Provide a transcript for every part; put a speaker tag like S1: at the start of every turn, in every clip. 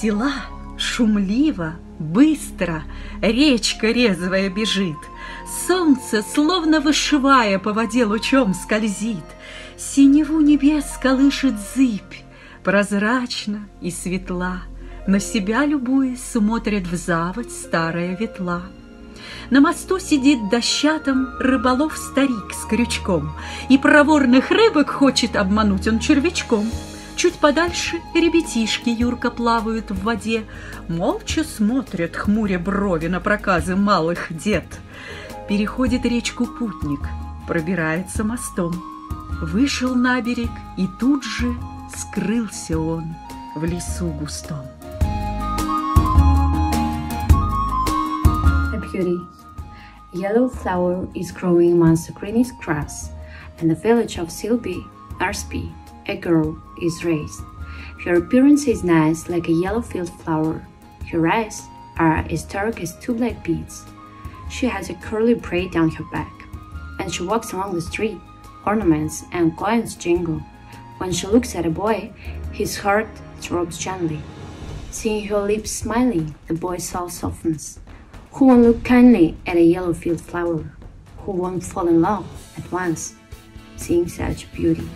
S1: села шумливо, быстро речка резвая бежит. Солнце, словно вышивая, по воде лучом скользит. Синеву небес колышет зыбь, прозрачно и светла. На себя любуясь, смотрят в заводь старая ветла. На мосту сидит дощатым рыболов-старик с крючком, И проворных рыбок хочет обмануть он червячком. Чуть подальше ребятишки юрко плавают в воде, Молча смотрят, хмуря брови на проказы малых дед. Переходит речку путник, пробирается мостом. Вышел на берег, и тут же скрылся он в лесу густом.
S2: beauty. Yellow flower is growing amongst the greenish grass, and the village of Silby, Arsby, a girl, is raised. Her appearance is nice like a yellow field flower. Her eyes are as dark as two black beads. She has a curly braid down her back, and she walks along the street. Ornaments and coins jingle. When she looks at a boy, his heart throbs gently. Seeing her lips smiling, the boy's soul softens. Who won't look kindly at a yellow field flower? Who won't fall in love at once, seeing such beauty?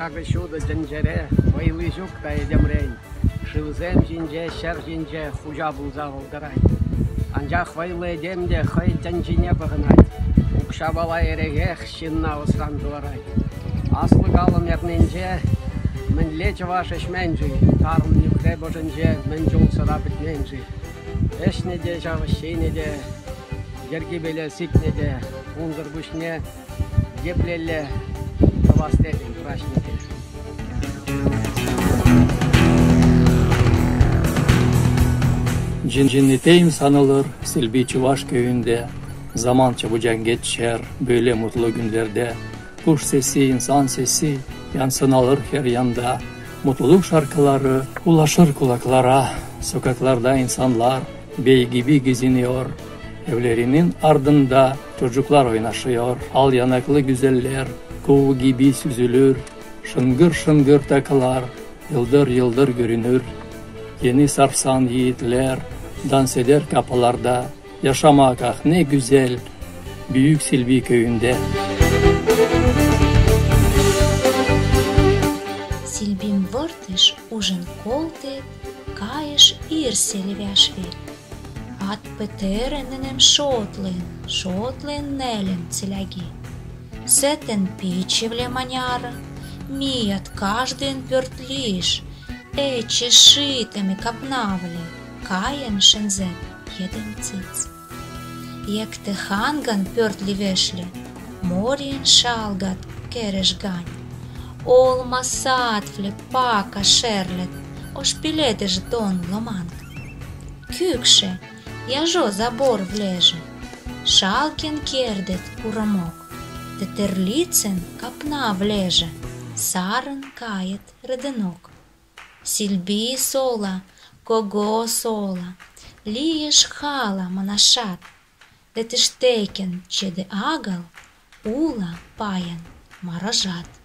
S3: Кағы шуды жінжере, байлы жүк тайы демрейн. Шылзен жінже, шер жінже, хужа бұлза болдырай. Анжақ байлы демде, хай жінжіне бұғынай. Укша бала ереге, шынна ұстан дұларай. Аслы қалым ерненже, мін леч ваш ішмен жүй. Тарым нүкте бұжынже, мін жұлсыра бітмен не Эшне де, жағы шейне де, жерге беле сикне де, ұңдыр бүшне, еплелі vasıtedir, uğraşlıdır.
S4: Cinneteyim sanılır Silbi Çıvaş köyünde. Zaman çabucan geçer böyle mutlu günlerde. Kuş sesi, insan sesi yansın alır her yanda. Mutluluk şarkıları ulaşır kulaklara. Sokaklarda insanlar bey gibi geziniyor. Evlerinin ardında çocuklar oynaşıyor. Al yanaklı güzeller kuğu gibi süzülür. Şıngır şıngır takılar yıldır yıldır görünür. Yeni sarsan yiğitler dans eder kapılarda. Yaşamak ah ne güzel Büyük Silbi köyünde.
S5: Silbim vărtiș užin kolte, kaiš ir selviašvil. At peterenenem šotlin, šotlin nelem целяги. Сетен пичевле маняра, мият каждый пёртлиш, эчи шитами капнавли, каен шензет, еден циц. Екте ханган пёртли вешли, морин шалгат кереш гань. Olma saatvle paaka šerlet, o špiletež don lomank. Kykše, zabor vleže, šalkin kerdet kuramok, te terlicen kapna vleže, saren kajet redenok. Silbi sola, kogo sola, liеш хала манашат, де ти штекен, че де агал, ула паян, маражат.